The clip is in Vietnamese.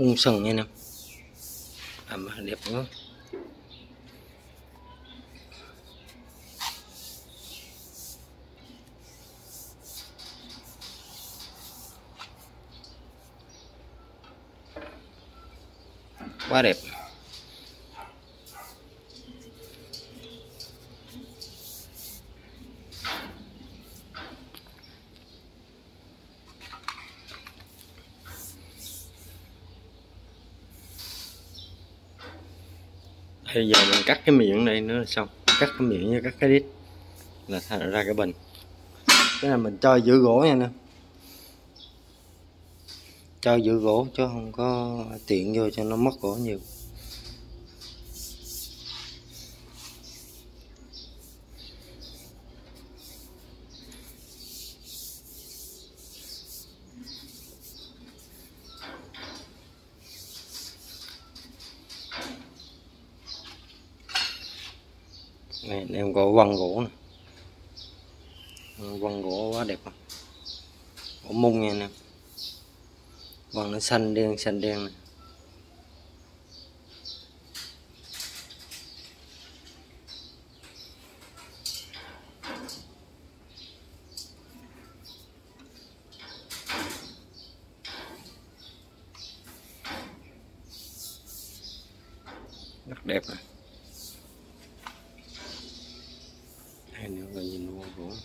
hung sừng nha em. À, đẹp quá. Quá đẹp. Bây giờ mình cắt cái miệng này nữa là xong. Cắt cái miệng như cắt cái đít là thành ra cái bình. Cái này mình cho giữ gỗ nha nè. Cho giữ gỗ chứ không có tiện vô cho nó mất gỗ nhiều. Này em có vân gỗ nè vân ờ, gỗ quá đẹp không gỗ mung nha nè vân nó xanh đen xanh đen này. rất đẹp này. I know you know, bro.